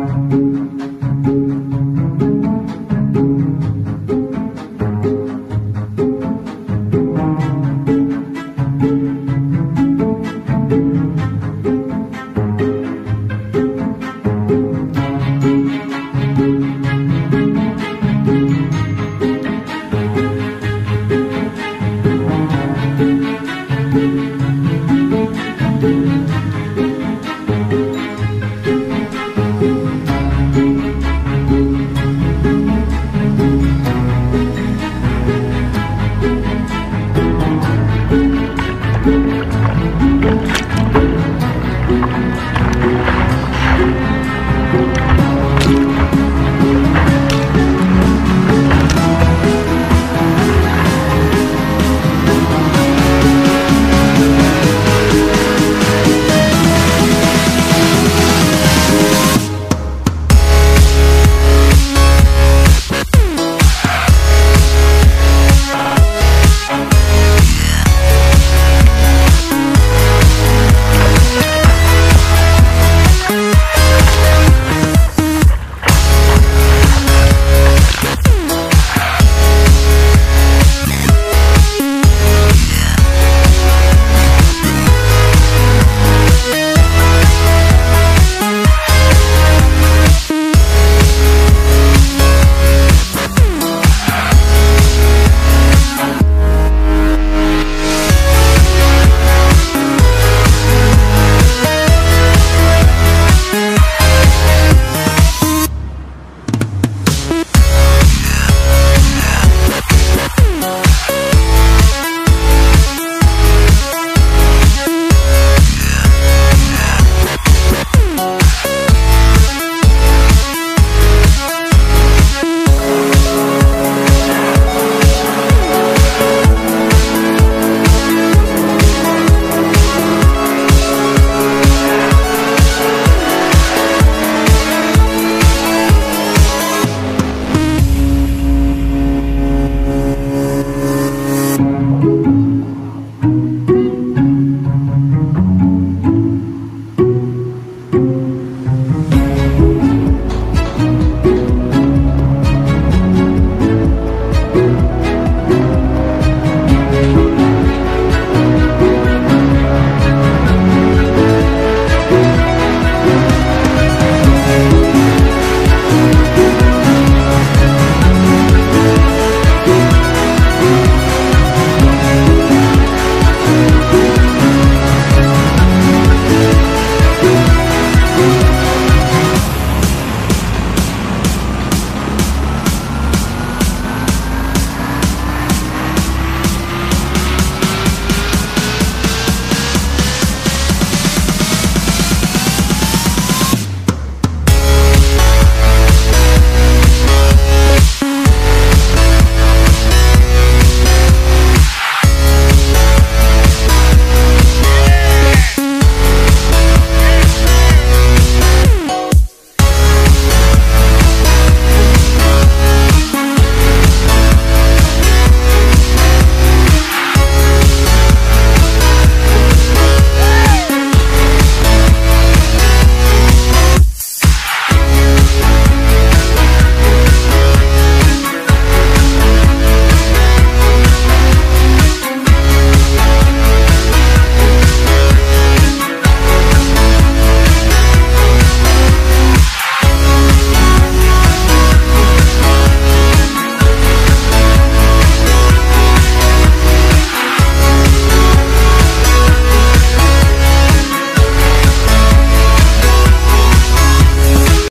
Música